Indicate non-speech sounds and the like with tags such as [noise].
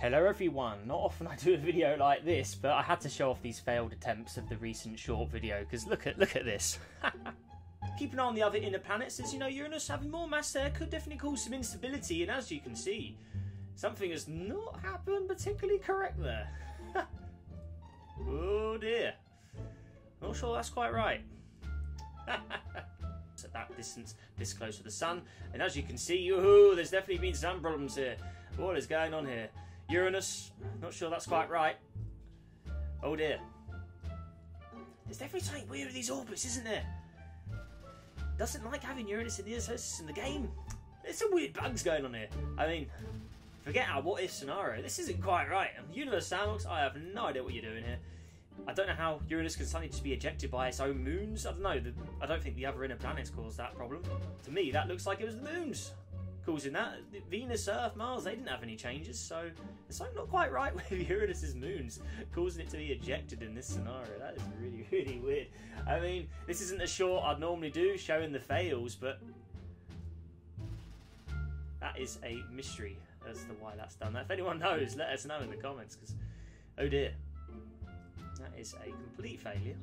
Hello everyone, not often I do a video like this, but I had to show off these failed attempts of the recent short video, because look at look at this. [laughs] Keep an eye on the other inner planets, as you know Uranus having more mass there could definitely cause some instability, and as you can see, something has not happened particularly correct there. [laughs] oh dear. Not sure that's quite right. [laughs] at that distance, this close to the sun, and as you can see, yoo there's definitely been some problems here. What is going on here? Uranus, not sure that's quite right. Oh dear. There's definitely something weird with these orbits, isn't there? Doesn't like having Uranus in the hosts in the game. There's some weird bugs going on here. I mean, forget our what if scenario. This isn't quite right. Um, Universe Sandbox, I have no idea what you're doing here. I don't know how Uranus can suddenly just be ejected by its own moons. I don't know. I don't think the other inner planets caused that problem. To me, that looks like it was the moons causing that. Venus, Earth, Mars, they didn't have any changes, so there's something not quite right [laughs] with Uranus's moons, causing it to be ejected in this scenario. That is really, [laughs] really weird. I mean, this isn't a short I'd normally do, showing the fails, but that is a mystery as to why that's done. If anyone [laughs] knows, let us know in the comments, because, oh dear, that is a complete failure.